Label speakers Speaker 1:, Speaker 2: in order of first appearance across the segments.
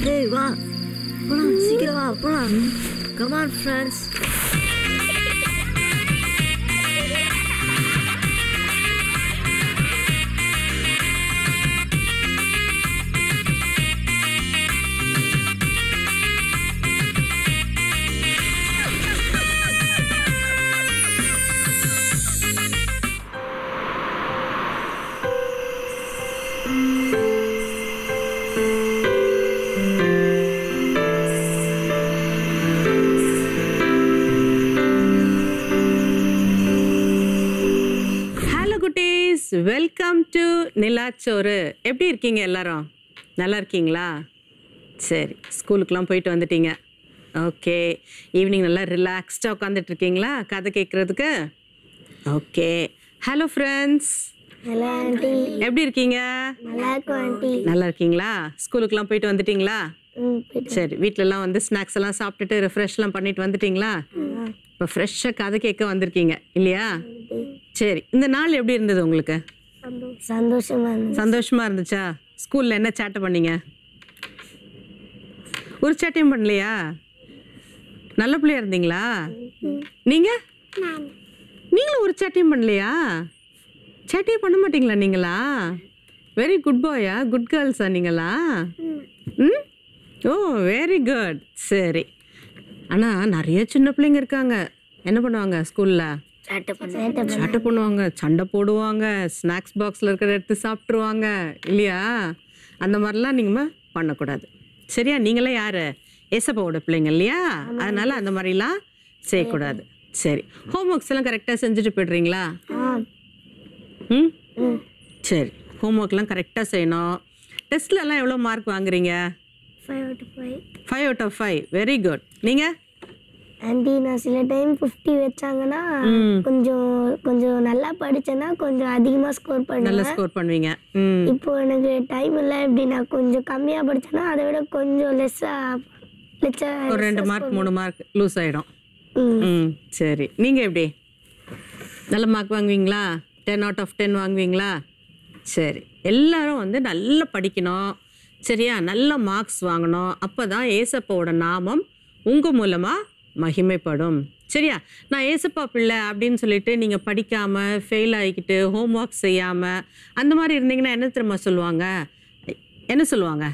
Speaker 1: Hey, run, Come on, it
Speaker 2: out. Come on friends. நிலாச்சோறு. எப்படி இருக்கீங்க எல்லாரும்? நல்லா இருக்கீங்களா? சரி ஸ்கூலுக்குலாம் போயிட்டு வந்துட்டீங்க. ஓகே ஈவினிங் நல்லா ரிலாக்ஸ்டாக உட்காந்துட்டு இருக்கீங்களா? கதை கேட்குறதுக்கு ஓகே ஹலோ ஃப்ரெண்ட்ஸ். எப்படி இருக்கீங்க?
Speaker 3: நல்லா
Speaker 2: இருக்கீங்களா? ஸ்கூலுக்குலாம் போயிட்டு வந்துட்டீங்களா? சரி வீட்டிலலாம் வந்து ஸ்நாக்ஸ் எல்லாம் சாப்பிட்டுட்டு ரெஃப்ரெஷ்லாம் பண்ணிட்டு வந்துட்டீங்களா? இப்போ ஃப்ரெஷ்ஷாக கதை கேட்க வந்திருக்கீங்க இல்லையா? சரி இந்த நாள் எப்படி இருந்தது உங்களுக்கு?
Speaker 3: சந்தோஷமா. இருந்துச்சு.
Speaker 2: சந்தோஷமா இருந்துச்சா? ஸ்கூல்ல என்ன சேட்டை பண்ணீங்க? ஒரு சேட்டையும் பண்ணலையா? நல்ல பிள்ளையா இருந்தீங்களா? நீங்க? நீங்களும் ஒரு சேட்டையும் பண்ணலையா? சேட்டையே பண்ண மாட்டீங்களா நீங்களா? வெரி குட் பாயா குட் கேர்ள்ஸா நீங்களா? ம்? ஓ வெரி குட் சரி. ஆனால் நிறைய சின்ன பிள்ளைங்க இருக்காங்க. என்ன பண்ணுவாங்க ஸ்கூலில்?
Speaker 1: சேட்டை பண்ண
Speaker 3: சேட்டை பண்ண
Speaker 2: சட்டை பண்ணுவாங்க. சண்டை போடுவாங்க. ஸ்நாக்ஸ் பாக்ஸில் இருக்கிற எடுத்து சாப்பிட்ருவாங்க இல்லையா? அந்த மாதிரிலாம் நீங்கள் பண்ணக்கூடாது. சரியா? நீங்களே யார்? ஏசப்பாவோட பிள்ளைங்க இல்லையா? அதனால அந்த மாதிரிலாம் செய்யக்கூடாது. சரி. ஹோம் ஒர்க்ஸ் எல்லாம் கரெக்டாக செஞ்சுட்டு போய்ட்றீங்களா?
Speaker 3: ஆ.
Speaker 2: ம்?
Speaker 3: ம்
Speaker 2: சரி. ஹோம் ஒர்க்லாம் கரெக்டாக செய்யணும். டெஸ்ட்லலாம் எவ்வளோ மார்க் வாங்குறீங்க?
Speaker 3: Five out five.
Speaker 2: Five out of five. Very good. நீங்கள்
Speaker 3: ஆண்டி நான் சில டைம் ஃபிஃப்டி வச்சாங்கன்னா. கொஞ்சம் கொஞ்சம் நல்லா படிச்சேன்னா கொஞ்சம் அதிகமாக ஸ்கோர்
Speaker 2: நல்லா
Speaker 3: பண்ணுவேன்
Speaker 2: ஸ்கோர் பண்ணுவீங்க
Speaker 3: இப்போ எனக்கு டைம் இல்லை இப்படி நான் கொஞ்சம் கம்மியாக படிச்சேன்னா அதை விட கொஞ்சம் லெஸ்ஸாக
Speaker 2: ஒரு ரெண்டு மார்க் மூணு மார்க் லூஸ் ஆகிடும்
Speaker 3: ம்.
Speaker 2: சரி. நீங்கள் எப்படி? நல்ல மார்க் வாங்குவீங்களா? டென் அவுட் ஆஃப் டென் வாங்குவீங்களா? சரி. எல்லாரும் வந்து நல்லா படிக்கணும். சரியா? நல்ல மார்க்ஸ் வாங்கணும். அப்போ தான் ஏசப்பாவோட நாமம் உங்கள் மூலமாக மகிமைப்படும். சரியா? நான் ஏசப்பா பிள்ளை அப்படின்னு சொல்லிட்டு நீங்கள் படிக்காமல் ஃபெயில் ஆகிக்கிட்டு ஹோம் ஒர்க் செய்யாமல் அந்த மாதிரி இருந்தீங்கன்னா என்ன தெரியுமா சொல்லுவாங்க? என்ன சொல்லுவாங்க?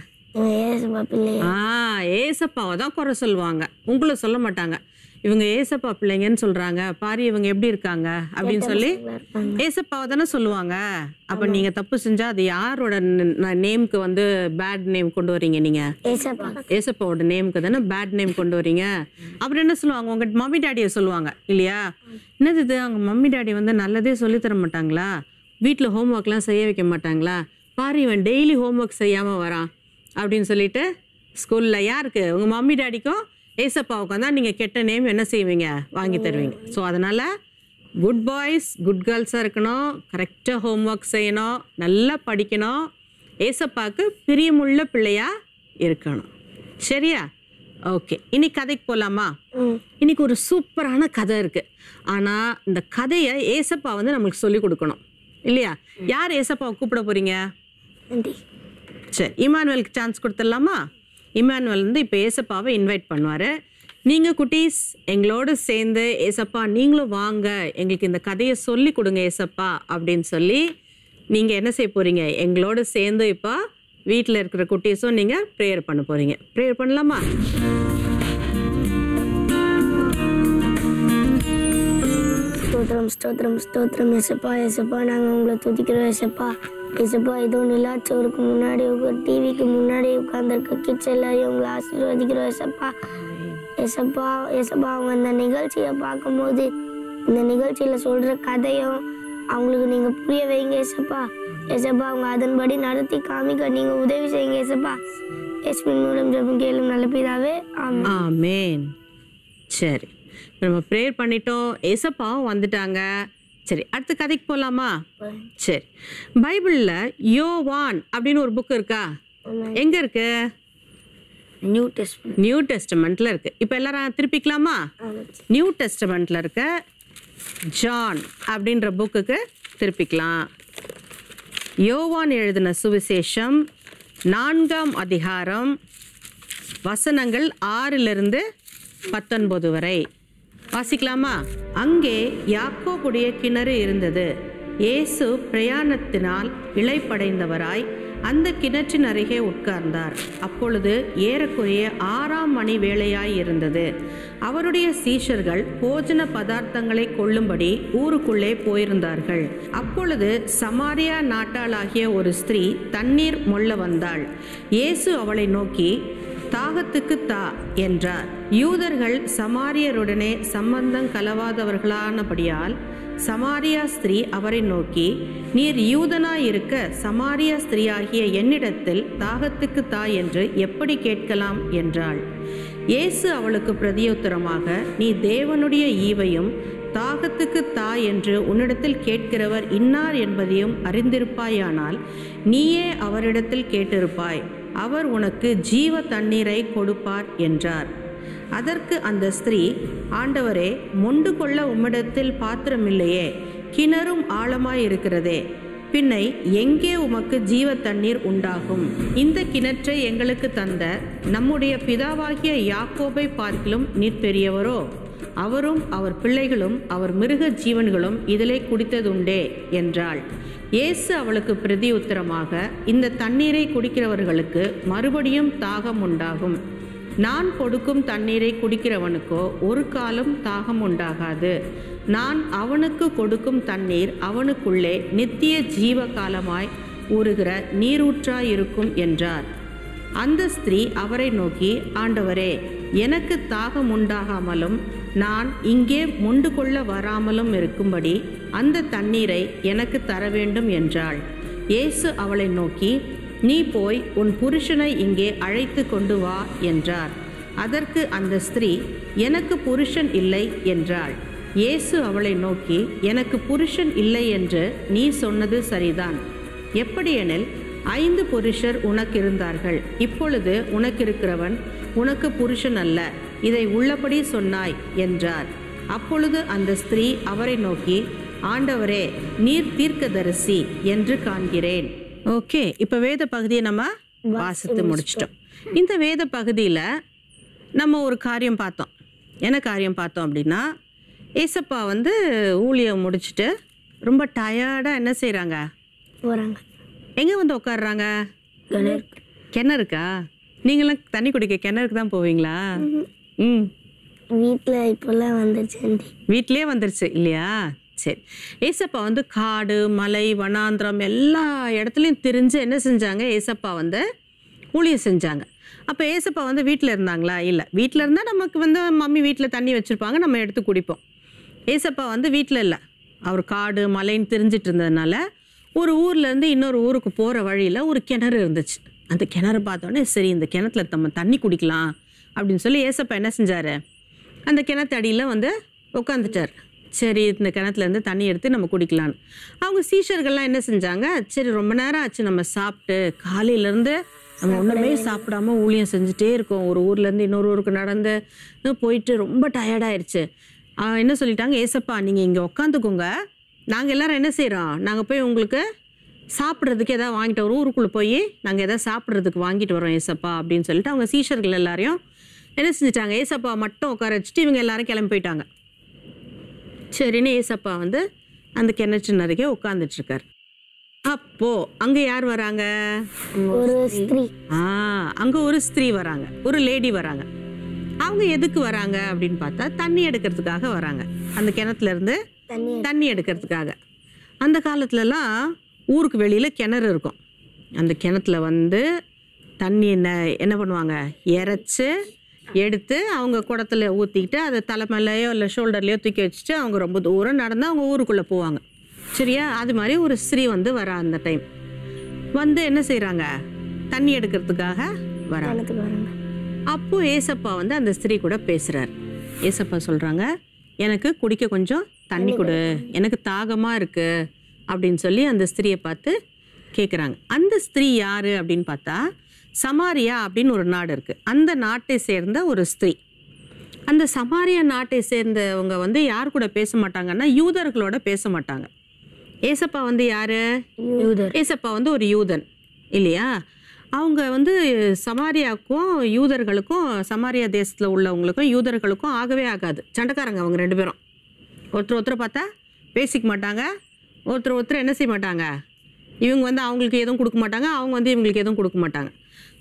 Speaker 2: ஆ ஏசப்பாவை தான் குறை சொல்லுவாங்க. உங்களை சொல்ல மாட்டாங்க. இவங்க ஏசப்பா பிள்ளைங்கன்னு சொல்றாங்க. பாரு இவங்க எப்படி இருக்காங்க? அப்படின்னு சொல்லி ஏசப்பாவை தானே சொல்லுவாங்க. அப்ப நீங்க தப்பு செஞ்சா அது யாரோட நேம்க்கு வந்து பேட் நேம் கொண்டு வரீங்க நீங்க?
Speaker 3: ஏசப்பா.
Speaker 2: ஏசப்பாவோட நேம்க்கு தானே பேட் நேம் கொண்டு வரீங்க. அப்புறம் என்ன சொல்லுவாங்க? உங்க மம்மி டாடியை சொல்லுவாங்க இல்லையா? என்னது இது? அவங்க மம்மி டாடி வந்து நல்லதே சொல்லி தர மாட்டாங்களா? வீட்டில் ஹோம் ஒர்க்லாம் செய்ய வைக்க மாட்டாங்களா? பாரு இவன் டெய்லி ஹோம் ஒர்க் செய்யாமல் வரான். அப்படின்னு சொல்லிட்டு ஸ்கூலில் யாருக்கு? உங்கள் மம்மி டாடிக்கும் ஏசப்பாவுக்கும் தான் நீங்கள் கெட்ட நேம் என்ன செய்வீங்க? வாங்கி தருவீங்க. ஸோ அதனால் குட் பாய்ஸ் குட் கேர்ள்ஸாக இருக்கணும். கரெக்டாக ஹோம் ஒர்க் செய்யணும். நல்லா படிக்கணும். ஏசப்பாவுக்கு பிரியமுள்ள பிள்ளையா இருக்கணும். சரியா? ஓகே இன்னைக்கு கதைக்கு போகலாமா இன்னைக்கு ஒரு சூப்பரான கதை இருக்கு. ஆனால் இந்த கதையை ஏசப்பா வந்து நம்மளுக்கு சொல்லி கொடுக்கணும். இல்லையா? யார் ஏசப்பாவை கூப்பிட போறீங்க?
Speaker 3: ஆண்டி
Speaker 2: சரி இமானுவலுக்கு சான்ஸ் கொடுத்துடலாமா? இமானுவல் வந்து இப்போ ஏசப்பாவை இன்வைட் பண்ணுவார். நீங்கள் குட்டீஸ் எங்களோடு சேர்ந்து ஏசப்பா நீங்களும் வாங்க எங்களுக்கு இந்த கதையை சொல்லி கொடுங்க ஏசப்பா அப்படின்னு சொல்லி நீங்கள் என்ன செய்ய போகிறீங்க எங்களோடு சேர்ந்து இப்போ வீட்டில் இருக்கிற குட்டீஸும் நீங்கள் ப்ரேயர் பண்ண போகிறீங்க ப்ரேயர் பண்ணலாமா?
Speaker 3: ஸ்தோத்திரம் ஸ்தோத்திரம் ஸ்தோத்திரம். எசப்பா எசப்பா நாங்கள் உங்களை துதிக்கிறோம் எசப்பா இசப்பா ஏதோ நிலாச்சோருக்கு முன்னாடி டிவிக்கு முன்னாடி உட்காந்துருக்க கிட்ஸ் எல்லாரையும் உங்களை ஆசீர்வதிக்கிறோம் எசப்பா எசப்பா எசப்பா அவங்க இந்த நிகழ்ச்சியை பார்க்கும்போது இந்த நிகழ்ச்சியில் சொல்கிற கதையும் அவங்களுக்கு நீங்கள் புரிய வைங்க எசப்பா எசப்பா அவங்க அதன்படி நடத்தி காமிக்க நீங்கள் உதவி செய்யுங்க எசப்பா எஸ்மின் மூலம் ஜெபம் கேளும் நல்ல பிதாவே ஆமாம்
Speaker 2: ஆமேன். சரி நம்ம ப்ரேயர் பண்ணிட்டோம். எசப்பாவும் வந்துட்டாங்க. சரி அடுத்த கதைக்கு போகலாமா சரி. பைபிளில் யோவான் அப்படின்னு ஒரு புக் இருக்கா? எங்கே இருக்கு?
Speaker 1: நியூ டெஸ்ட்
Speaker 2: நியூ டெஸ்டமெண்ட்டில் இருக்கு. இப்போ எல்லாரும் திருப்பிக்கலாமா? நியூ டெஸ்டமெண்ட்டில் இருக்க ஜான் அப்படின்ற புக்குக்கு திருப்பிக்கலாம். யோவான் எழுதின சுவிசேஷம் நான்காம் அதிகாரம் வசனங்கள் ஆறிலிருந்து பத்தொன்பது வரை. வாசிக்கலாமா? அங்கே யாக்கோபுடைய கிணறு இருந்தது. இயேசு பிரயாணத்தினால் இழைப்படைந்தவராய் அந்த கிணற்றின் அருகே உட்கார்ந்தார். அப்பொழுது ஏறக்குறைய ஆறாம் மணி வேளையாய் இருந்தது. அவருடைய சீஷர்கள் போஜன பதார்த்தங்களை கொள்ளும்படி ஊருக்குள்ளே போயிருந்தார்கள். அப்பொழுது சமாரியா நாட்டாளாகிய ஒரு ஸ்திரீ தண்ணீர் மொள்ள வந்தாள். இயேசு அவளை நோக்கி தாகத்துக்கு தா என்றார். யூதர்கள் சமாரியருடனே சம்பந்தம் கலவாதவர்களானபடியால் சமாரியா ஸ்திரீ அவரை நோக்கி நீர் யூதனாயிருக்க சமாரியா ஸ்திரீயாகிய என்னிடத்தில் தாகத்துக்கு தா என்று எப்படி கேட்கலாம்? என்றாள். இயேசு அவளுக்கு பிரதியுத்தரமாக நீ தேவனுடைய ஈவையும் தாகத்துக்கு தா என்று உன்னிடத்தில் கேட்கிறவர் இன்னார் என்பதையும் அறிந்திருப்பாயானால் நீயே அவரிடத்தில் கேட்டிருப்பாய். அவர் உனக்கு ஜீவ தண்ணீரை கொடுப்பார் என்றார். அதற்கு அந்த ஸ்திரீ ஆண்டவரே மொண்டு கொள்ள உம்மிடத்தில் பாத்திரமில்லையே கிணறும் ஆழமாய் இருக்கிறதே பின்னை எங்கே உமக்கு ஜீவ தண்ணீர் உண்டாகும்? இந்த கிணற்றை எங்களுக்கு தந்த நம்முடைய பிதாவாகிய யாக்கோபை பார்க்கிலும் நீர் பெரியவரோ? அவரும் அவர் பிள்ளைகளும் அவர் மிருக ஜீவன்களும் இதிலே குடித்ததுண்டே என்றாள். இயேசு அவளுக்கு பிரதியுத்தரமாக இந்த தண்ணீரை குடிக்கிறவர்களுக்கு மறுபடியும் தாகம் உண்டாகும். நான் கொடுக்கும் தண்ணீரை குடிக்கிறவனுக்கோ ஒரு காலம் தாகம் உண்டாகாது. நான் அவனுக்கு கொடுக்கும் தண்ணீர் அவனுக்குள்ளே நித்திய ஜீவ காலமாய் ஊறுகிற நீரூற்றாயிருக்கும் என்றார். அந்த ஸ்திரீ அவரை நோக்கி ஆண்டவரே எனக்கு தாகம் உண்டாகாமலும் நான் இங்கே முண்டு கொள்ள வராமலும் இருக்கும்படி அந்த தண்ணீரை எனக்கு தர வேண்டும் என்றாள். இயேசு அவளை நோக்கி நீ போய் உன் புருஷனை இங்கே அழைத்து கொண்டு வா என்றார். அதற்கு அந்த ஸ்திரீ எனக்கு புருஷன் இல்லை என்றாள். இயேசு அவளை நோக்கி எனக்கு புருஷன் இல்லை என்று நீ சொன்னது சரிதான். எப்படியெனில் ஐந்து புருஷர் உனக்கு இருந்தார்கள் இப்பொழுது உனக்கு இருக்கிறவன் உனக்கு புருஷன் அல்ல. இதை உள்ளபடி சொன்னாய் என்றார். அப்பொழுது அந்த ஸ்திரீ அவரை நோக்கி ஆண்டவரே நீர் தீர்க்கதரிசி என்று காண்கிறேன். ஓகே இப்போ வேத பகுதியை நம்ம வாசித்து முடிச்சிட்டோம். இந்த வேத பகுதியில் நம்ம ஒரு காரியம் பார்த்தோம். என்ன காரியம் பார்த்தோம் அப்படின்னா ஏசப்பா வந்து ஊழியம் முடிச்சுட்டு ரொம்ப டயர்டாக என்ன செய்கிறாங்க
Speaker 3: போகிறாங்க
Speaker 2: எங்கே வந்து உட்காடுறாங்க
Speaker 3: கிணறு.
Speaker 2: கிணறுக்கா? நீங்களாம் தண்ணி குடிக்க கிணறுக்கு தான் போவீங்களா? ம்.
Speaker 3: வீட்டில் இப்போல்லாம் வந்துருச்சு
Speaker 2: வீட்டிலே வந்துருச்சு இல்லையா? சரி. ஏசப்பா வந்து காடு மலை வனாந்திரம் எல்லா இடத்துலையும் திரிஞ்சு என்ன செஞ்சாங்க? ஏசப்பா வந்து ஊழியம் செஞ்சாங்க. அப்போ ஏசப்பா வந்து வீட்டில் இருந்தாங்களா? இல்லை. வீட்டில் இருந்தால் நமக்கு வந்து மம்மி வீட்டில் தண்ணி வச்சுருப்பாங்க நம்ம எடுத்து குடிப்போம். ஏசப்பா வந்து வீட்டில் இல்லை. அவர் காடு மலைன்னு தெரிஞ்சிட்டு இருந்ததுனால ஒரு ஊர்லேருந்து இன்னொரு ஊருக்கு போகிற வழியில் ஒரு கிணறு இருந்துச்சு. அந்த கிணறு பார்த்தோன்னே சரி இந்த கிணத்துல நம்ம தண்ணி குடிக்கலாம் அப்படின்னு சொல்லி ஏசப்பா என்ன செஞ்சார்? அந்த கிணத்து அடியில் வந்து உட்காந்துட்டார் சரி இந்த கிணத்துலேருந்து தண்ணி எடுத்து நம்ம குடிக்கலான்னு அவங்க சீஷர்கள்லாம் என்ன செஞ்சாங்க? சரி ரொம்ப நேரம் ஆச்சு நம்ம சாப்பிட்டு காலையிலேருந்து நம்ம ஒன்றுமே சாப்பிடாம ஊழியம் செஞ்சுட்டே இருக்கோம். ஒரு ஊர்லேருந்து இன்னொரு ஊருக்கு நடந்து போயிட்டு ரொம்ப டயர்டாயிருச்சு என்ன சொல்லிட்டாங்க? ஏசப்பா நீங்கள் இங்கே உட்காந்துக்கோங்க நாங்கள் எல்லாரும் என்ன செய்கிறோம் நாங்கள் போய் உங்களுக்கு சாப்பிட்றதுக்கு எதாவது வாங்கிட்டு வரோம். ஊருக்குள்ளே போய் நாங்கள் எதாவது சாப்பிட்றதுக்கு வாங்கிட்டு வரோம் ஏசப்பா அப்படின்னு சொல்லிட்டு அவங்க சீஷர்கள் எல்லாரையும் என்ன செஞ்சிட்டாங்க? ஏசப்பா மட்டும் உட்கார வச்சுட்டு இவங்க எல்லாரும் கிளம்பி போயிட்டாங்க. சரின்னு ஏசப்பா வந்து அந்த கிணற்றின் அருகே உட்காந்துட்டு இருக்கார். அப்போ அங்க யார் வராங்க?
Speaker 3: ஒரு ஸ்திரீ.
Speaker 2: ஆ அங்க ஒரு ஸ்திரீ வராங்க. ஒரு லேடி வராங்க. அவங்க எதுக்கு வராங்க அப்படின்னு பார்த்தா தண்ணி எடுக்கிறதுக்காக வராங்க. அந்த கிணத்துல இருந்து
Speaker 3: தண்ணி
Speaker 2: தண்ணி எடுக்கிறதுக்காக. அந்த காலத்துலலாம் ஊருக்கு வெளியில் கிணறு இருக்கும். அந்த கிணத்துல வந்து தண்ணி என்ன என்ன பண்ணுவாங்க? இறைச்சி எடுத்து அவங்க குடத்துல ஊற்றிக்கிட்டு அதை தலைமையிலையோ இல்லை ஷோல்டர்லையோ தூக்கி வச்சுட்டு அவங்க ரொம்ப தூரம் நடந்து அவங்க ஊருக்குள்ளே போவாங்க. சரியா? அது மாதிரி ஒரு ஸ்திரீ வந்து வரா அந்த டைம் வந்து என்ன செய்கிறாங்க தண்ணி எடுக்கிறதுக்காக வராங்க
Speaker 3: கிணத்துக்கு வராங்க.
Speaker 2: அப்போ ஏசப்பா வந்து அந்த ஸ்திரீ கூட பேசுறார். ஏசப்பா சொல்றாங்க எனக்கு குடிக்க கொஞ்சம் தண்ணி கொடு. எனக்கு தாகமா இருக்கு. அப்படின்னு சொல்லி அந்த ஸ்திரியை பார்த்து கேட்குறாங்க அந்த ஸ்திரீ யாரு அப்படின்னு பார்த்தா சமாரியா அப்படின்னு ஒரு நாடு இருக்கு. அந்த நாட்டை சேர்ந்த ஒரு ஸ்திரீ. அந்த சமாரியா நாட்டை சேர்ந்தவங்க வந்து யார் கூட பேச மாட்டாங்கன்னா யூதர்களோட பேச மாட்டாங்க. ஏசப்பா வந்து யாரு?
Speaker 3: யூதர்.
Speaker 2: ஏசப்பா வந்து ஒரு யூதன் இல்லையா? அவங்க வந்து சமாரியாவுக்கும் யூதர்களுக்கும் சமாரியா தேசத்தில் உள்ளவங்களுக்கும் யூதர்களுக்கும் ஆகவே ஆகாது. சண்டைக்காரங்க அவங்க ரெண்டு பேரும். ஒருத்தர் ஒருத்தரை பார்த்தா பேசிக்க மாட்டாங்க ஒருத்தர் ஒருத்தர் என்ன செய்ய மாட்டாங்க? இவங்க வந்து அவங்களுக்கு எதுவும் கொடுக்க மாட்டாங்க அவங்க வந்து இவங்களுக்கு எதுவும் கொடுக்க மாட்டாங்க.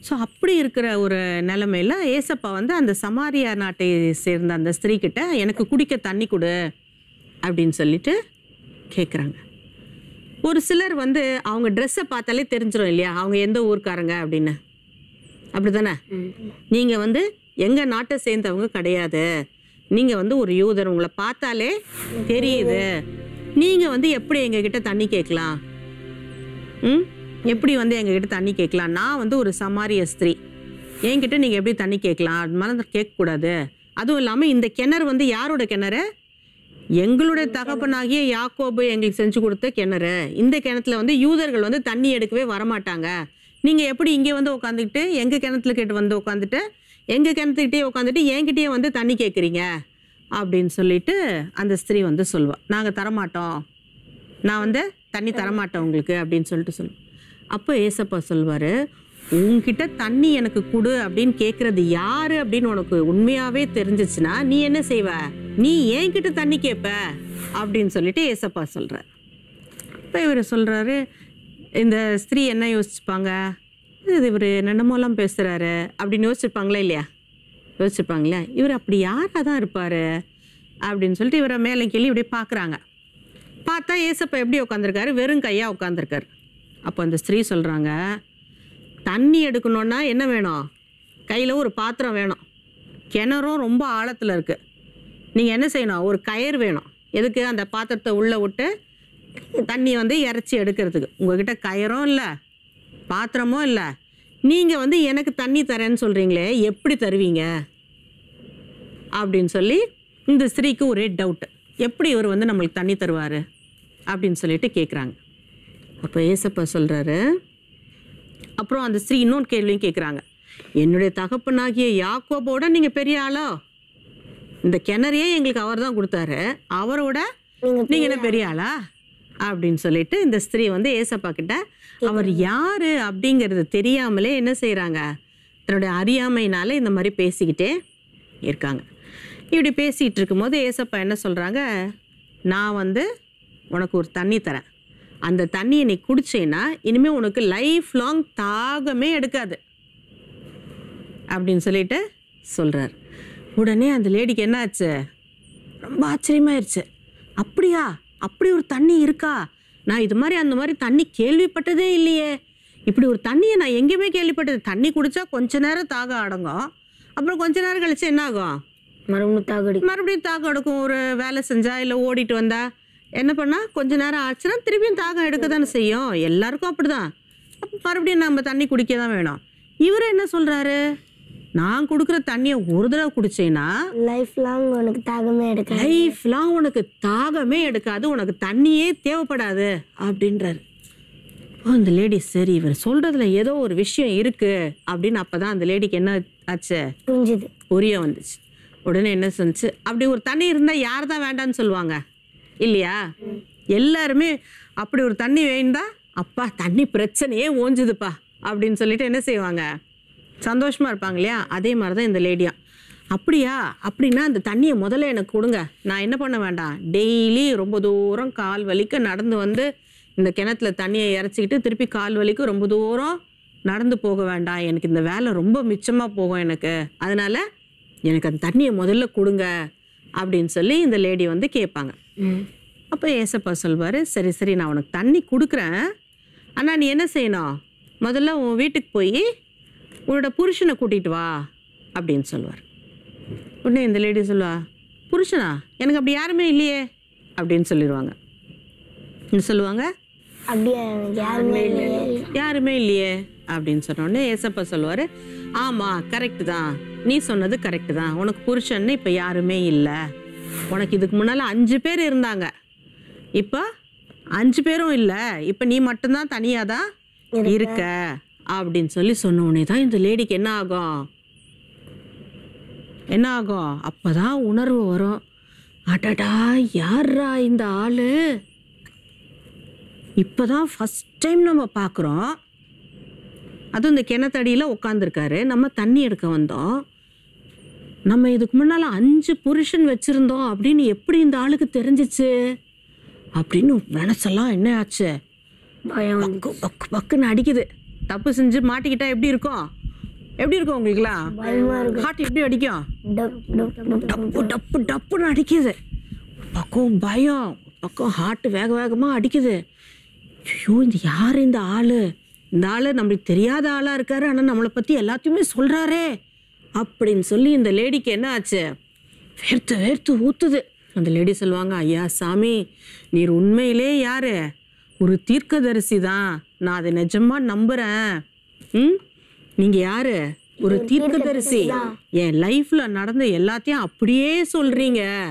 Speaker 2: ஸோ அப்படி இருக்கிற ஒரு நிலமையில ஏசப்பா வந்து அந்த சமாரியா நாட்டை சேர்ந்த அந்த ஸ்திரீ கிட்ட எனக்கு குடிக்க தண்ணி கொடு அப்படின்னு சொல்லிட்டு கேட்குறாங்க ஒரு சிலர் வந்து அவங்க ட்ரெஸ்ஸை பார்த்தாலே தெரிஞ்சிடும் இல்லையா? அவங்க எந்த ஊர்க்காரங்க அப்படின்னு. அப்படிதானே நீங்கள் வந்து எங்கள் நாட்டை சேர்ந்தவங்க கிடையாது. நீங்கள் வந்து ஒரு யூதர் உங்களை பார்த்தாலே தெரியுது. நீங்கள் வந்து எப்படி எங்ககிட்ட தண்ணி கேட்கலாம்? ம்? எப்படி வந்து எங்ககிட்ட தண்ணி கேட்கலாம்? நான் வந்து ஒரு சமாரிய ஸ்திரீ. என்கிட்ட நீங்கள் எப்படி தண்ணி கேட்கலாம்? அது மாதிரி கேட்கக்கூடாது. அதுவும் இல்லாமல் இந்த கிணறு வந்து யாரோட கிணறு? எங்களுடைய தகப்பனாகிய யாக்கோபு எங்களுக்கு செஞ்சு கொடுத்த கிணறு. இந்த கிணத்துல வந்து யூதர்கள் வந்து தண்ணி எடுக்கவே வரமாட்டாங்க. நீங்கள் எப்படி இங்கே வந்து உட்காந்துக்கிட்டு எங்கள் கிணத்துல கேட்டு வந்து உட்காந்துட்டு எங்கள் கிணத்துக்கிட்டே உட்காந்துட்டு என்கிட்டயே வந்து தண்ணி கேட்குறீங்க? அப்படின்னு சொல்லிட்டு அந்த ஸ்திரீ வந்து சொல்லுவாள் நாங்கள் தரமாட்டோம். நான் வந்து தண்ணி தரமாட்டேன் உங்களுக்கு அப்படின்னு சொல்லிட்டு சொல்லுவேன் அப்போ ஏசப்பா சொல்வார் உங்ககிட்ட தண்ணி எனக்கு கொடு அப்படின்னு கேட்குறது யார் அப்படின்னு உனக்கு உண்மையாகவே தெரிஞ்சிச்சுன்னா நீ என்ன செய்வ? நீ ஏன் கிட்ட தண்ணி கேட்ப அப்படின்னு சொல்லிட்டு ஏசப்பா சொல்கிறார் இப்போ இவர் சொல்கிறாரு இந்த ஸ்திரீ என்ன யோசிச்சுப்பாங்க? இது இவர் என்னென்னமோலாம் பேசுகிறாரு அப்படின்னு யோசிச்சிருப்பாங்களா இல்லையா? யோசிச்சுப்பாங்களே இவர் அப்படி யாராக தான் இருப்பார்? அப்படின்னு சொல்லிட்டு இவரை மேலே கீழே இப்படி பார்க்குறாங்க. பார்த்தா ஏசப்பா எப்படி உட்காந்துருக்காரு வெறும் கையாக உட்காந்துருக்காரு அப்போ அந்த ஸ்திரீ சொல்கிறாங்க தண்ணி எடுக்கணுன்னா என்ன வேணும்? கையில் ஒரு பாத்திரம் வேணும். கிணறும் ரொம்ப ஆழத்தில் இருக்குது நீங்கள் என்ன செய்யணும்? ஒரு கயிறு வேணும். எதுக்கு? அந்த பாத்திரத்தை உள்ளே விட்டு தண்ணி வந்து இறச்சி எடுக்கிறதுக்கு. உங்ககிட்ட கயிறும் இல்லை பாத்திரமும் இல்லை. நீங்கள் வந்து எனக்கு தண்ணி தரேன்னு சொல்கிறீங்களே எப்படி தருவீங்க? அப்படின்னு சொல்லி இந்த ஸ்திரீக்கு ஒரே டவுட்டு எப்படி இவர் வந்து நம்மளுக்கு தண்ணி தருவார்? அப்படின்னு சொல்லிட்டு கேட்குறாங்க அப்போ ஏசப்பா சொல்கிறாரு அப்புறம் அந்த ஸ்திரீ இன்னொரு கேள்வியும் கேட்குறாங்க என்னுடைய தகப்பனாகிய யாக்கோபோட நீங்கள் பெரிய ஆளோ? இந்த கிணறையே எங்களுக்கு அவர் தான் கொடுத்தாரு. அவரோட
Speaker 3: நீங்கள்
Speaker 2: நீங்கள் என்ன பெரிய ஆளா? அப்படின்னு சொல்லிட்டு இந்த ஸ்திரீ வந்து ஏசப்பா கிட்ட அவர் யாரு? அப்படிங்கிறது தெரியாமலே என்ன செய்கிறாங்க தன்னுடைய அறியாமையினால இந்த மாதிரி பேசிக்கிட்டே இருக்காங்க. இப்படி பேசிகிட்டு இருக்கும்போது ஏசப்பா என்ன சொல்கிறாங்க நான் வந்து உனக்கு ஒரு தண்ணி தரேன். அந்த தண்ணியை நீ குடிச்சேன்னா இனிமேல் உனக்கு லைஃப் லாங் தாகமே எடுக்காது. அப்படின்னு சொல்லிட்டு சொல்கிறார் உடனே அந்த லேடிக்கு என்ன ஆச்சு ரொம்ப ஆச்சரியமாயிருச்சு. அப்படியா? அப்படி ஒரு தண்ணி இருக்கா? நான் இது மாதிரி அந்த மாதிரி தண்ணி கேள்விப்பட்டதே இல்லையே. இப்படி ஒரு தண்ணியை நான் எங்கேயுமே கேள்விப்பட்டது. தண்ணி குடிச்சா கொஞ்ச நேரம் தாகம் அடங்கும். அப்புறம் கொஞ்ச நேரம் கழிச்சு என்ன ஆகும்
Speaker 3: மறுபடியும் தாகடி
Speaker 2: மறுபடியும் தாகம் எடுக்கும் ஒரு வேலை செஞ்சா இல்லை ஓடிட்டு வந்தா என்ன பண்ணா? கொஞ்ச நேரம் ஆச்சுன்னா திருப்பியும் தாகம் எடுக்க தானே செய்யும். எல்லாருக்கும் அப்படிதான். அப்போ மறுபடியும் நம்ம தண்ணி குடிக்க தான் வேணும். இவர் என்ன சொல்றாரு? நான் கொடுக்குற தண்ணியை ஒரு தடவை குடிச்சேன்னா
Speaker 3: லைஃப் லாங் உனக்கு தாகமே எடுக்காது.
Speaker 2: லைஃப் லாங் உனக்கு தாகமே எடுக்காது. உனக்கு தண்ணியே தேவைப்படாது அப்படின்றாரு. ஓ, அந்த லேடி சரி இவர் சொல்றதுல ஏதோ ஒரு விஷயம் இருக்கு அப்படின்னு அப்பதான் அந்த லேடிக்கு என்ன ஆச்சு?
Speaker 3: புரிஞ்சுது.
Speaker 2: புரிய வந்துச்சு. உடனே என்ன சொன்னுச்சு? அப்படி ஒரு தண்ணி இருந்தால் யார் தான் வேண்டான்னு சொல்லுவாங்க? இல்லையா? எல்லாருமே அப்படி ஒரு தண்ணி வேண்டா அப்பா தண்ணி பிரச்சனையே ஓஞ்சுதுப்பா அப்படின்னு சொல்லிட்டு என்ன செய்வாங்க? சந்தோஷமா இருப்பாங்க இல்லையா அதே மாதிரி தான் இந்த லேடியா. அப்படியா? அப்படின்னா அந்த தண்ணியை முதல்ல எனக்கு கொடுங்க. நான் என்ன பண்ண வேண்டாம்? டெய்லி ரொம்ப தூரம் கால் வலிக்க நடந்து வந்து இந்த கிணத்துல தண்ணியை இறச்சிக்கிட்டு திருப்பி கால் வலிக்க ரொம்ப தூரம் நடந்து போக வேண்டாம். எனக்கு இந்த வேலை ரொம்ப மிச்சமாக போகும் எனக்கு. அதனால எனக்கு அந்த தண்ணியை முதல்ல கொடுங்க அப்படின்னு சொல்லி இந்த லேடி வந்து கேட்பாங்க. அப்போ ஏசப்பா சொல்வார் சரி சரி நான் உனக்கு தண்ணி கொடுக்குறேன். ஆனால் நீ என்ன செய்யணும்? முதல்ல உன் வீட்டுக்கு போய் உன்னோட புருஷனை கூட்டிகிட்டு வா அப்படின்னு சொல்லுவார். உடனே இந்த லேடி சொல்லுவா புருஷனா? எனக்கு அப்படி யாருமே இல்லையே அப்படின்னு சொல்லிடுவாங்க சொல்லுவாங்க?
Speaker 3: அப்படியே யாருமே இல்லையே.
Speaker 2: யாருமே இல்லையே அப்படின்னு சொன்ன உடனே ஏசப்பா சொல்லுவார் ஆமாம் கரெக்டு தான். நீ சொன்னது கரெக்டு தான். உனக்கு புருஷன்னு இப்போ யாருமே இல்லை. உனக்கு இதுக்கு முன்னால் அஞ்சு பேர் இருந்தாங்க. இப்போ அஞ்சு பேரும் இல்லை. இப்போ நீ மட்டும்தான் தனியாக தான் இருக்க. அப்படின்னு சொல்லி சொன்ன உடனே தான் இந்த லேடிக்கு என்ன ஆகும்? என்ன ஆகும்? அப்போ தான் உணர்வு வரும். அடடா யாரா இந்த ஆளு? இப்போ தான் ஃபஸ்ட் டைம் நம்ம பார்க்குறோம். அதுவும் இந்த கிணத்தடியில் உட்காந்துருக்காரு நம்ம தண்ணி எடுக்க வந்தோம். நம்ம இதுக்கு முன்னால் அஞ்சு புருஷன் வச்சுருந்தோம். அப்படின்னு எப்படி இந்த ஆளுக்கு தெரிஞ்சிச்சு? அப்படின்னு மனசெல்லாம் என்ன ஆச்சு?
Speaker 3: பயம்
Speaker 2: பக்கு பக்குன்னு அடிக்குது. தப்பு செஞ்சு மாட்டிக்கிட்டா எப்படி இருக்கும்? எப்படி இருக்கும் உங்களுக்குலாம் ஹார்ட் எப்படி அடிக்கும்?
Speaker 3: டப் டப் டப்
Speaker 2: டப்பு டப்பு டப்புன்னு அடிக்குது. பக்கம் பயம் பக்கம் ஹார்ட் வேக வேகமாக அடிக்குது. ஐயோ இந்த யார் இந்த ஆள்? இந்த ஆள் நம்மளுக்கு தெரியாத ஆளாக இருக்காரு ஆனால் நம்மளை பற்றி எல்லாத்தையுமே சொல்கிறாரே அப்படின்னு சொல்லி இந்த லேடிக்கு என்ன ஆச்சு? வேர்த்து வேர்த்து ஊற்றுது அந்த லேடி சொல்லுவாங்க ஐயா சாமி நீர் உண்மையிலே யாரு? ஒரு தீர்க்கதரிசி தான் நான் அதை நிஜமா நம்புறேன். ம்? நீங்க யாரு? ஒரு தீர்க்கதரிசி. என் லைஃப்ல நடந்த எல்லாத்தையும் அப்படியே சொல்றீங்க.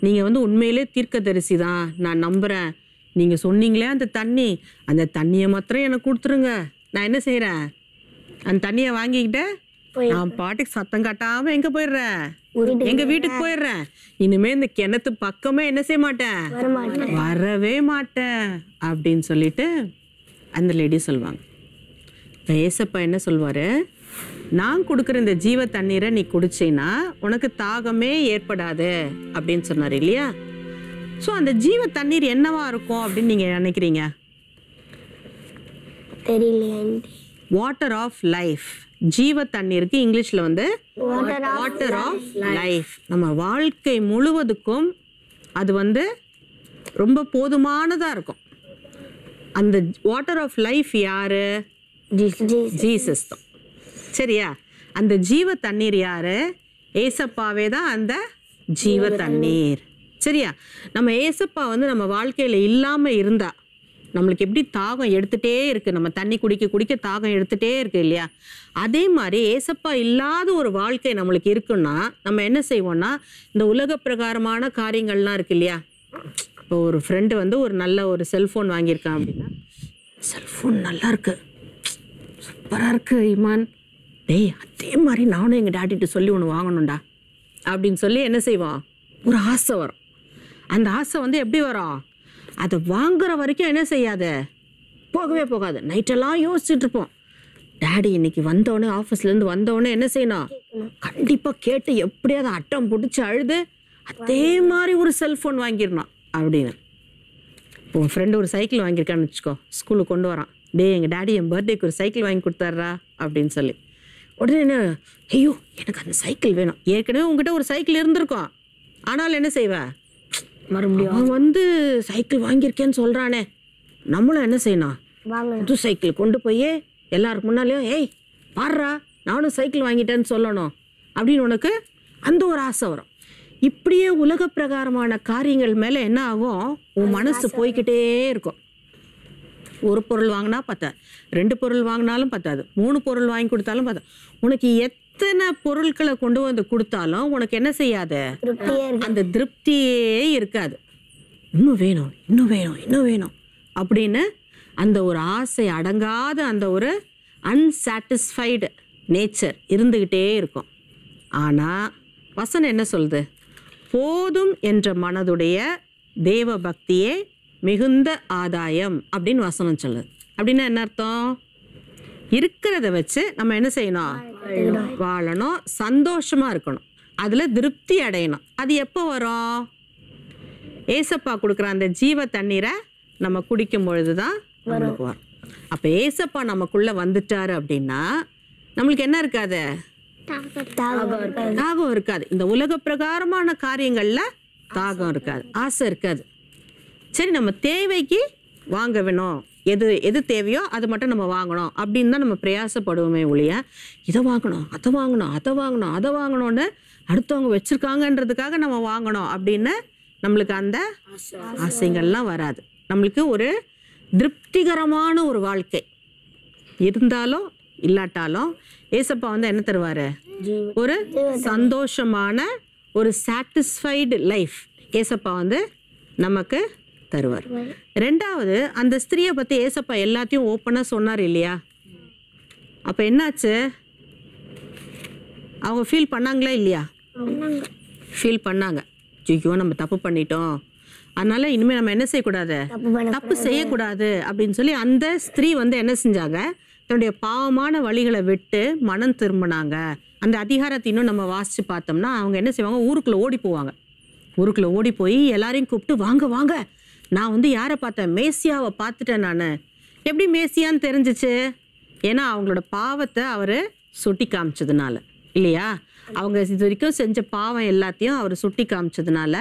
Speaker 2: நீங்க வந்து உண்மையிலே தீர்க்கதரிசி தான். நான் நம்புறேன். நீங்க சொன்னீங்களே அந்த தண்ணி. அந்த தண்ணியை மாத்திரம் எனக்கு கொடுத்துருங்க. நான் என்ன செய்றேன்? அந்த தண்ணியை வாங்கிக்கிட்டு நான் பாட்டுக்கு சத்தம் காட்டாம எங்க போயிடுறேன்? எங்க வீட்டுக்கு போயிடுறேன். இனிமே இந்த கிணத்து பக்கமே என்ன செய்ய மாட்டேன்? வரவே மாட்டேன். அப்படின்னு சொல்லிட்டு அந்த லேடி சொல்லுவாங்க ஏசப்பா என்ன சொல்வாரு? நான் கொடுக்குற இந்த ஜீவ தண்ணீரை நீ குடிச்சேன்னா உனக்கு தாகமே ஏற்படாது அப்படின்னு சொன்னார் இல்லையா? ஸோ அந்த ஜீவ தண்ணீர் என்னவா இருக்கும் அப்படின்னு நீங்கள் நினைக்கிறீங்க? வாட்டர் ஆஃப் லைஃப் ஜீவ தண்ணீருக்கு இங்கிலீஷில் வந்து வாட்டர் ஆஃப் லைஃப் நம்ம வாழ்க்கை முழுவதுக்கும் அது வந்து ரொம்ப போதுமானதாக இருக்கும். அந்த வாட்டர் ஆஃப் லைஃப் யாரு? ஜீசஸ் தான். சரியா? அந்த ஜீவ தண்ணீர் யாரு? ஏசப்பாவே தான் அந்த ஜீவ தண்ணீர். சரியா? நம்ம ஏசப்பா வந்து நம்ம வாழ்க்கையில் இல்லாமல் இருந்தா நம்மளுக்கு எப்படி தாகம் எடுத்துட்டே இருக்கு? நம்ம தண்ணி குடிக்க குடிக்க தாகம் எடுத்துட்டே இருக்கு இல்லையா? அதே மாதிரி ஏசப்பா இல்லாத ஒரு வாழ்க்கை நம்மளுக்கு இருக்குன்னா நம்ம என்ன செய்வோம்னா இந்த உலக பிரகாரமான காரியங்கள்லாம் இருக்கு இல்லையா? இப்போ ஒரு ஃப்ரெண்டு வந்து ஒரு நல்ல ஒரு செல்ஃபோன் வாங்கியிருக்கான் அப்படின்னா செல்ஃபோன் நல்லா இருக்கு சூப்பராக இருக்கு இமான். டேய் அதே மாதிரி நானும் எங்கள் டாடிட்டு சொல்லி ஒன்று வாங்கணும்டா அப்படின்னு சொல்லி என்ன செய்வான்? ஒரு ஆசை வரும். அந்த ஆசை வந்து எப்படி வரும்? அதை வாங்குற வரைக்கும் என்ன செய்யாத? போகவே போகாது. நைட்டெல்லாம் யோசிச்சுட்டு இருப்போம். டாடி இன்னைக்கு வந்தோடனே ஆஃபீஸ்லேருந்து வந்தோடனே என்ன செய்யணும்? கண்டிப்பாக கேட்டு எப்படியாவது அட்டம் பிடிச்சி அழுது அதே மாதிரி ஒரு செல்ஃபோன் வாங்கிடணும். அப்படின்னு இப்போ உன் ஃப்ரெண்டு ஒரு சைக்கிள் வாங்கியிருக்கான்னு வச்சுக்கோ ஸ்கூலுக்கு கொண்டு வரான். டேய் எங்கள் டாடி என் பர்த்டேக்கு ஒரு சைக்கிள் வாங்கி கொடுத்தாருடா அப்படின்னு சொல்லி. உடனே என்ன ஐயோ எனக்கு அந்த சைக்கிள் வேணும். ஏற்கனவே உங்ககிட்ட ஒரு சைக்கிள் இருந்திருக்கும். ஆனாலும் என்ன செய்வ?
Speaker 3: மறுபடியும்
Speaker 2: அவன் வந்து சைக்கிள் வாங்கியிருக்கேன்னு சொல்கிறானே நம்மளும் என்ன செய்யணும்?
Speaker 3: வாங்க.
Speaker 2: புது சைக்கிள் கொண்டு போய் எல்லாருக்கு முன்னாலேயும் ஏய் பாடுறா நானும் சைக்கிள் வாங்கிட்டேன்னு சொல்லணும். அப்படின்னு உனக்கு அந்த ஒரு ஆசை வரும். இப்படியே உலக பிரகாரமான காரியங்கள் மேலே என்ன ஆகும்? உன் மனசு போய்க்கிட்டே இருக்கும். ஒரு பொருள் வாங்கினா பத்தாது. ரெண்டு பொருள் வாங்கினாலும் பத்தாது. மூணு பொருள் வாங்கி கொடுத்தாலும் பத்தாது. உனக்கு எத்தனை பொருட்களை கொண்டு வந்து கொடுத்தாலும் உனக்கு என்ன செய்யாது? அந்த திருப்தியே இருக்காது. இன்னும் வேணும் இன்னும் வேணும் இன்னும் வேணும் அப்படின்னு அந்த ஒரு ஆசை அடங்காத அந்த ஒரு அன்சாட்டிஸ்ஃபைடு நேச்சர் இருந்துக்கிட்டே இருக்கும். ஆனால் வசனம் என்ன சொல்லுது? போதும் என்ற மனதுடைய தேவ பக்தியே மிகுந்த ஆதாயம் அப்படின்னு வசனம் சொல்லுது. அப்படின்னா என்ன அர்த்தம்? இருக்கிறத வச்சு நம்ம என்ன செய்யணும்? வாழணும். சந்தோஷமா இருக்கணும். அதில் திருப்தி அடையணும். அது எப்போ வரும்? ஏசப்பா கொடுக்குற அந்த ஜீவ தண்ணீரை நம்ம குடிக்கும் பொழுது தான் நம்மளுக்கு வரும். அப்போ ஏசப்பா நமக்குள்ள வந்துட்டாரு அப்படின்னா நம்மளுக்கு என்ன இருக்காது?
Speaker 3: தாகம் இருக்காது.
Speaker 2: தாகம் இருக்காது. இந்த உலக பிரகாரமான காரியங்கள்ல தாகம் இருக்காது. ஆசை இருக்காது. சரி நம்ம தேவைக்கு வாங்க வேணும். எது எது தேவையோ அது மட்டும் நம்ம வாங்கணும். அப்படின்னு தான் நம்ம பிரயாசப்படுவோமே ஒழிய இதை வாங்கணும் அதை வாங்கணும் அதை வாங்கணும் அதை வாங்கணும்னு அடுத்தவங்க வச்சுருக்காங்கன்றதுக்காக நம்ம வாங்கணும் அப்படின்னு நம்மளுக்கு அந்த ஆசைகள்லாம் வராது. நம்மளுக்கு ஒரு திருப்திகரமான ஒரு வாழ்க்கை. இருந்தாலும் இல்லாட்டாலும் ஏசப்பா வந்து என்ன தருவாரு? ஒரு சந்தோஷமான ஒரு சாட்டிஸ்ஃபைடு லைஃப் ஏசப்பா வந்து நமக்கு தருவார். ரெண்டாவது அந்த ஸ்திரியை பற்றி ஏசப்பா எல்லாத்தையும் ஓப்பனாக சொன்னார் இல்லையா? அப்போ என்னாச்சு? அவங்க ஃபீல் பண்ணாங்களா இல்லையா? ஃபீல் பண்ணாங்க. ஐயோ நம்ம தப்பு பண்ணிட்டோம். அதனால இனிமே நம்ம என்ன செய்யக்கூடாது?
Speaker 3: தப்பு
Speaker 2: செய்யக்கூடாது அப்படின்னு சொல்லி அந்த ஸ்திரீ வந்து என்ன செஞ்சாங்க? தன்னுடைய பாவமான வழிகளை விட்டு மனம் திரும்பினாங்க. அந்த அதிகாரத்தை இன்னும் நம்ம வாசிச்சு பார்த்தோம்னா அவங்க என்ன செய்வாங்க? ஊருக்குள்ளே ஓடி போவாங்க. ஊருக்குள்ளே ஓடி போய் எல்லாரையும் கூப்பிட்டு வாங்க வாங்க. நான் வந்து யாரை பார்த்தேன்? மேசியாவை பார்த்துட்டேன் நான். எப்படி மேசியான்னு தெரிஞ்சிச்சு? ஏன்னா அவங்களோட பாவத்தை அவர் சுட்டி காமிச்சதுனால. இல்லையா? அவங்க இது வரைக்கும் செஞ்ச பாவம் எல்லாத்தையும் அவர் சுட்டி காமிச்சதுனால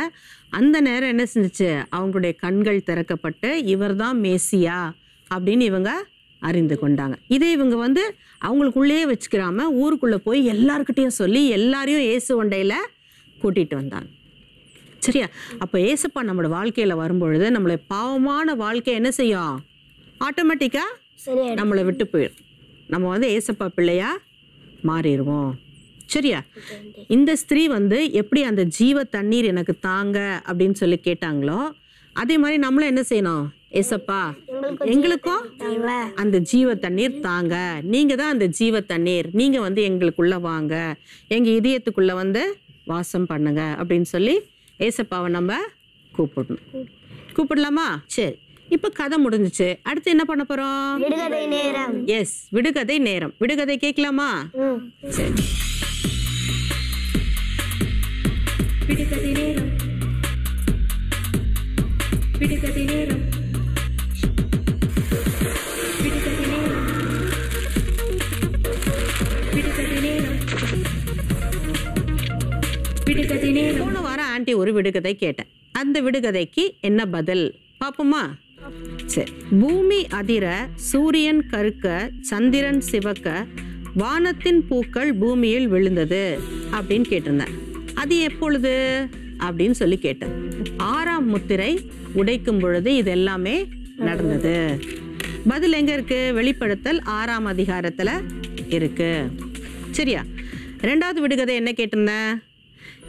Speaker 2: அந்த நேரம் என்ன செஞ்சுச்சு? அவங்களுடைய கண்கள் திறக்கப்பட்டு இவர்தான் மேசியா அப்படின்னு இவங்க அறிந்து கொண்டாங்க. இதே இவங்க வந்து அவங்களுக்குள்ளேயே வச்சுக்கிறாம ஊருக்குள்ள போய் எல்லார்கிட்டயும் சொல்லி எல்லாரையும் இயேசு ஒண்டையில கூட்டிட்டு வந்தாங்க. சரியா? அப்போ ஏசப்பா நம்மளோட வாழ்க்கையில வரும்பொழுது நம்மளுடைய பாவமான வாழ்க்கை என்ன செய்யும்? ஆட்டோமேட்டிக்கா
Speaker 3: சரியா
Speaker 2: நம்மளை விட்டு போயிடும். நம்ம வந்து ஏசப்பா பிள்ளையா மாறிடுவோம். சரியா? இந்த ஸ்திரீ வந்து எப்படி அந்த ஜீவ தண்ணீர் எனக்கு தாங்க அப்படின்னு சொல்லி கேட்டாங்களோ அதே மாதிரி நம்மளும் என்ன செய்யணும்? ஏசப்பா எங்களுக்கும் அந்த ஜீவ தண்ணீர் தாங்க. நீங்க தான் அந்த ஜீவ தண்ணீர். நீங்க வந்து எங்களுக்குள்ள வாங்க. எங்க இதயத்துக்குள்ள வந்து வாசம் பண்ணுங்க அப்படின்னு சொல்லி ஏசப்பாவை நம்ம கூப்பிடணும். கூப்பிடலாமா? சரி. இப்போ கதை முடிஞ்சுச்சு. அடுத்து என்ன பண்ண போறோம்?
Speaker 3: விடுகதை நேரம்.
Speaker 2: எஸ் விடுகதை நேரம். விடுகதை கேட்கலாமா?
Speaker 3: ம்.
Speaker 2: சரி.
Speaker 4: விடுகதை நேரம். விடுகதை நேரம். விடுகதை நேரம். விடுகதை நேரம். விடுகதை நேரம்.
Speaker 2: போன வாரம் ஆண்டி ஒரு விடுகதை கேட்டேன். அந்த விடுகதைக்கு என்ன பதில்? பாப்போமா? சரி. பூமி அதிர சூரியன் கருக்க சந்திரன் சிவக்க வானத்தின் பூக்கள் பூமியில் விழுந்தது அப்படின்னு கேட்டிருந்தேன். அது எப்பொழுது? அப்படின்னு சொல்லி கேட்டேன். ஆறாம் முத்திரை உடைக்கும் பொழுது இது எல்லாமே நடந்தது. பதில் எங்க இருக்கு? வெளிப்படுத்தல் ஆறாம் அதிகாரத்துல இருக்கு. சரியா? ரெண்டாவது விடுகதை என்ன கேட்டிருந்தேன்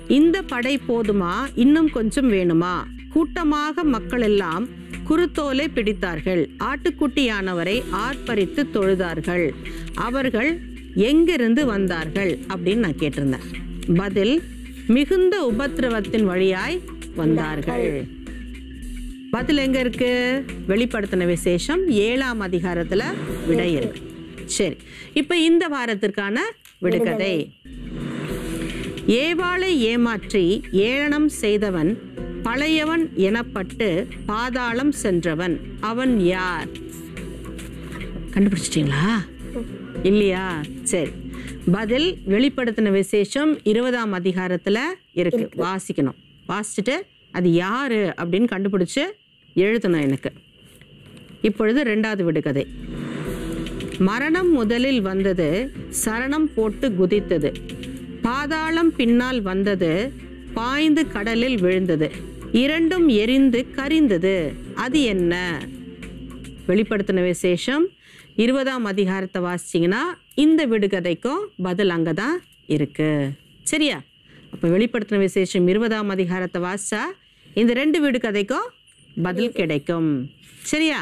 Speaker 2: இந்த படை போதுமா? இன்னும் கொஞ்சம் வேணுமா? கூட்டமாக மக்கள் எல்லாம் குருத்தோலை பிடித்தார்கள். ஆட்டுக்குட்டியானவரை ஆர்ப்பரித்து தொழுதார்கள். அவர்கள் எங்கிருந்து வந்தார்கள்? அப்படின்னு நான் கேட்டிருந்தேன். பதில் மிகுந்த உபத்திரவத்தின் வழியாய் வந்தார்கள். பதில் எங்க இருக்கு? வெளிப்படுத்தின விசேஷம் ஏழாம் அதிகாரத்துல விடை இருக்கு. சரி இப்ப இந்த வாரத்திற்கான விடுகதை. ஏவாளை ஏமாற்றி ஏளனம் செய்தவன் பழையவன் எனப்பட்டு பாதாளம் சென்றவன் அவன் யார்? கண்டுபிடிச்சிட்டீங்களா? இல்லையா? சரி பதில் வெளிப்படுத்தின விசேஷம் இருபதாம் அதிகாரத்துல இருக்கு. வாசிக்கணும். வாசிச்சுட்டு அது யாரு அப்படின்னு கண்டுபிடிச்சு எழுதணும் எனக்கு. இப்பொழுது ரெண்டாவது விடுகதை. மரணம் முதலில் வந்தது சரணம் போட்டு குதித்தது. பாதாளம் பின்னால் வந்தது பாய்ந்து கடலில் விழுந்தது. இரண்டும் எரிந்து கரிந்தது. அது என்ன? வெளிப்படுத்தின விசேஷம் இருபதாம் அதிகாரத்தை வாசிச்சிங்கன்னா இந்த விடுகதைக்கும் பதில் அங்கே தான் இருக்குது சரியா? அப்போ வெளிப்படுத்தின விசேஷம் இருபதாம் அதிகாரத்தை வாசிச்சா இந்த ரெண்டு விடுகதைக்கும் பதில் கிடைக்கும். சரியா?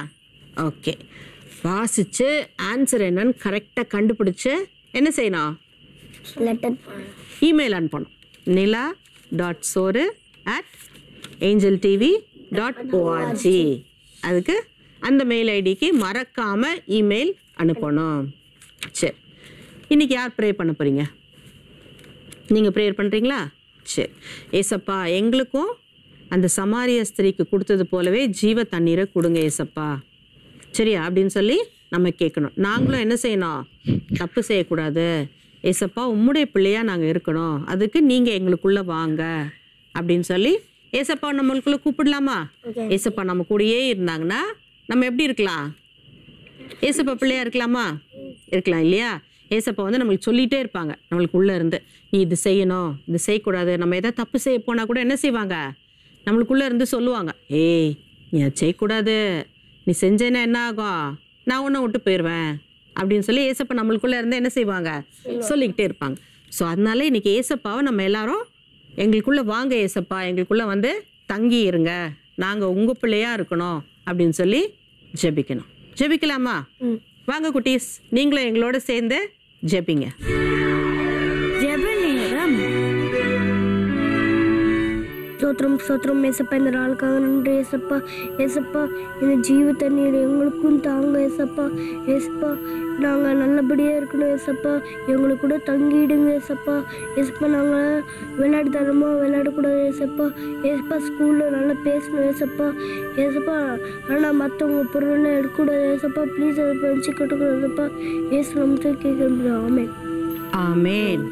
Speaker 2: ஓகே. வாசிச்சு ஆன்சர் என்னன்னு கரெக்டாக கண்டுபிடிச்சு என்ன செய்யணும்? இமெயில் அனுப்பணும். நிலா டாட் சோறு at Angel TV dot O R G அதுக்கு அந்த மெயில் ஐடிக்கு மறக்காமல் இமெயில் அனுப்பணும். சரி. இன்னைக்கு யார் ப்ரே பண்ண போகிறீங்க நீங்கள் ப்ரேயர் பண்ணுறீங்களா சரி. ஏசப்பா எங்களுக்கும் அந்த சமாரிய ஸ்திரீக்கு கொடுத்தது போலவே ஜீவ தண்ணீரை கொடுங்க ஏசப்பா. சரியா? அப்படின்னு சொல்லி நம்ம கேட்கணும். நாங்களும் என்ன செய்யணும்? தப்பு செய்யக்கூடாது. ஏசப்பா உம்முடைய பிள்ளையா நாங்கள் இருக்கணும். அதுக்கு நீங்கள் எங்களுக்குள்ள வாங்க. அப்படின்னு சொல்லி ஏசப்பா நம்மளுக்குள்ள கூப்பிடலாமா? ஏசப்பா நம்ம கூடயே இருந்தாங்கன்னா நம்ம எப்படி இருக்கலாம்? ஏசப்பா பிள்ளையா இருக்கலாமா? இருக்கலாம் இல்லையா? ஏசப்பா வந்து நம்மளுக்கு சொல்லிட்டே இருப்பாங்க நம்மளுக்கு உள்ள இருந்து. நீ இது செய்யணும் இது செய்யக்கூடாது. நம்ம எதாவது தப்பு செய்ய போனால் கூட என்ன செய்வாங்க? நம்மளுக்குள்ள இருந்து சொல்லுவாங்க ஏய் நீ அதை செய்யக்கூடாது. நீ செஞ்சேன்னா என்ன ஆகும்? நான் உன்னை விட்டு போயிடுவேன் அப்படின்னு சொல்லி ஏசப்பா நம்மளுக்குள்ள இருந்து என்ன செய்வாங்க? சொல்லிக்கிட்டே இருப்பாங்க. ஸோ அதனால இன்னைக்கு ஏசப்பாவை நம்ம எல்லாரும் எங்களுக்குள்ள வாங்க ஏசப்பா எங்களுக்குள்ள வந்து தங்கி இருங்க. நாங்கள் உங்கள் பிள்ளையா இருக்கணும் அப்படின்னு சொல்லி ஜெபிக்கணும். ஜெபிக்கலாமா? வாங்க குட்டீஸ் நீங்களும் எங்களோட சேர்ந்து ஜெபிங்க.
Speaker 3: ஸ்தோத்திரம் ஸ்தோத்திரம். ஏசப்பா இந்த நாளுக்காக நன்றி ஏசப்பா. ஏசப்பா இந்த ஜீவ தண்ணீர் எங்களுக்கும் தாங்க ஏசப்பா. ஏசப்பா நாங்கள் நல்லபடியாக இருக்கணும் ஏசப்பா. எங்களுக்கு கூட தங்கிடுங்க ஏசப்பா. ஏசப்பா நாங்கள் விளையாட்டுத்தனமாக விளையாடக்கூடாது ஏசப்பா. ஏசப்பா ஸ்கூலில் நல்லா பேசணும் ஏசப்பா. ஏசப்பா ஆனால் மற்றவங்க பொருளை எடுக்கக்கூடாது ஏசப்பா. ப்ளீஸ் அதை பறிச்சு கட்டக்கூடாதுப்பா ஏசு நம்ம கேட்குறது ஆமே
Speaker 2: ஆமேன்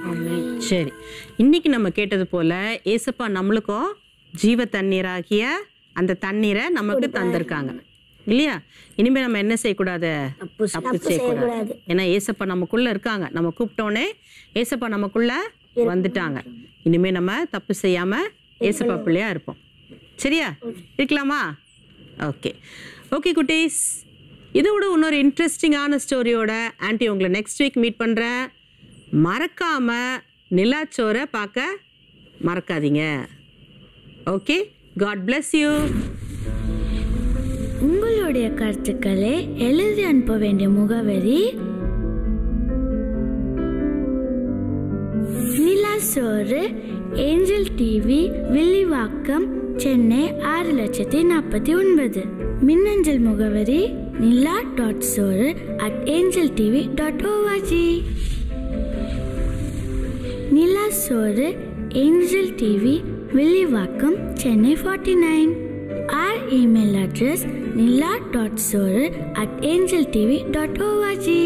Speaker 2: சரி. இன்னைக்கு நம்ம கேட்டது போல ஏசப்பா நம்மளுக்கும் ஜீவ தண்ணீராகிய அந்த தண்ணீரை நமக்கு தந்திருக்காங்க. இல்லையா? இனிமே நம்ம என்ன செய்யக்கூடாது? தப்பு செய்யக்கூடாது. ஏன்னா ஏசப்பா நமக்குள்ள இருக்காங்க. நம்ம கூப்பிட்டோன்னே ஏசப்பா நமக்குள்ள வந்துட்டாங்க. இனிமே நம்ம தப்பு செய்யாம ஏசப்பா பிள்ளையா இருப்போம். சரியா? இருக்கலாமா? ஓகே. ஓகே குட்டீஸ். இதோட இன்னொரு இன்ட்ரெஸ்டிங்கான ஸ்டோரியோட ஆன்ட்டி உங்களை நெக்ஸ்ட் வீக் மீட் பண்ணுறேன் மறக்காம நிலாச்சோரை பார்க்க மறக்காதீங்க. ஓகே காட் பிளஸ் யூ
Speaker 5: உங்களுடைய கருத்துக்களை எழுதி அனுப்ப வேண்டிய முகவரி நிலா சோறு ஏஞ்சல் டிவி வில்லிவாக்கம் சென்னை ஆறு லட்சத்தி நாற்பத்தி ஒன்பது. மின்னஞ்சல் முகவரி நிலா டாட் சோறு at Angel TV dot O R G Nila சோறு Angel TV Villivakkam Chennai forty nine or email address Nila dot சோறு at Angel TV dot O R G